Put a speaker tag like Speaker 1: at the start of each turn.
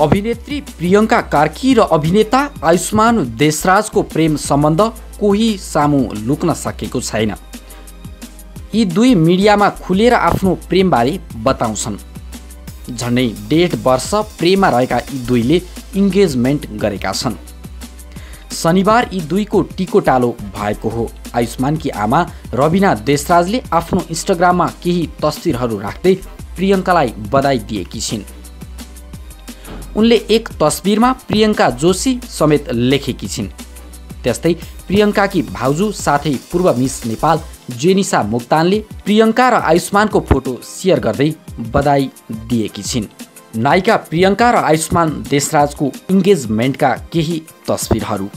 Speaker 1: अभिनेत्री प्रियङ्का कार्की र अभिनेता आयुष्मान देशराजको प्रेम सम्बन्ध कोही सामु लुक्न सकेको छैन। यी दुई मिडियामा खुलेर आफ्नो प्रेमबारे बताउँछन्। झन्डै डेढ वर्ष प्रेममा रहेका यी दुईले इङ्गेजमेन्ट गरेका छन्। शनिबार यी दुईको टिको टालो भएको हो। आयुष्मानकी आमा रविना देशराजले आफ्नो इन्स्टाग्राममा केही तस्विरहरू राख्दै प्रियङ्कालाई बधाई दिएकी छिन्। उनले एक तस्विरमा प्रियङ्का जोशी समेत लेखेकी छिन्। त्यस्तै प्रियङ्काकी भाउजू साथै पूर्व मिस नेपाल जेनिसा मुक्तानले प्रियङ्का र आयुष्मानको फोटो सेयर गर्दै बधाई दिएकी छिन्। नायिका प्रियङ्का र आयुष्मान देशराजको इङ्गेजमेन्टका केही तस्विरहरू।